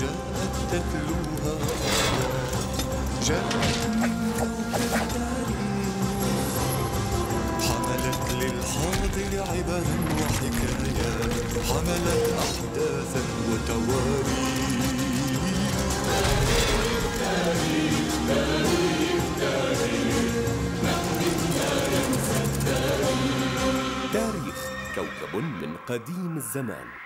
جاءت تتلوها جريدة حملت للحاضر عبرا وحكايات حملت أحداثا وتواريخ تاريخ كوكب من قديم الزمان.